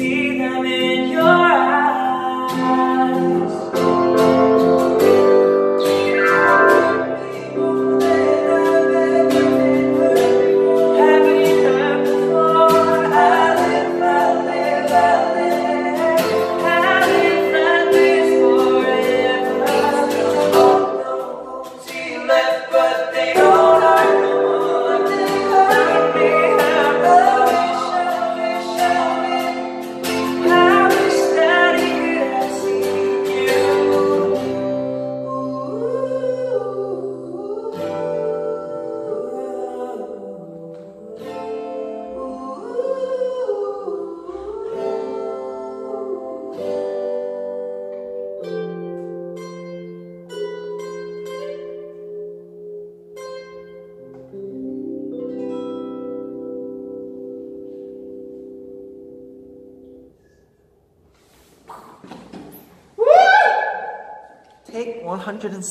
see them in Take 106.